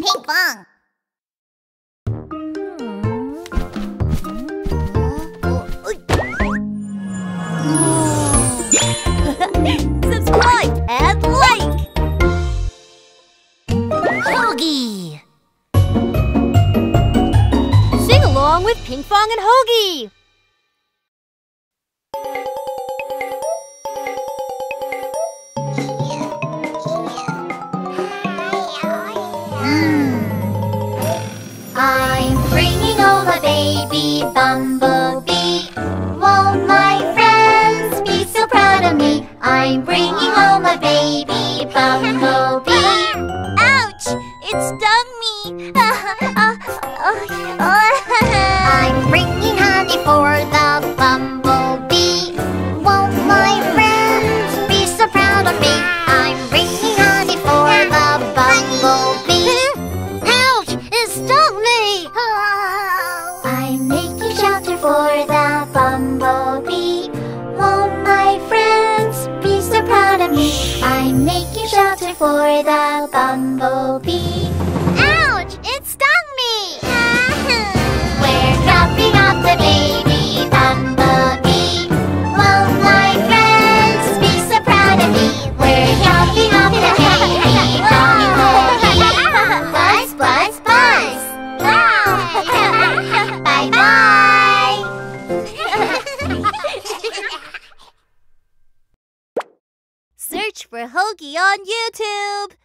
Pinkfong. Subscribe and like! Sing along with Ping and Hogi! Mm. I'm bringing home a baby bumblebee. Won't my friends be so proud of me? I'm bringing home a baby bumblebee. Ouch! It stung me! I'm making shelter for the bumblebee. Search for Hogi on YouTube!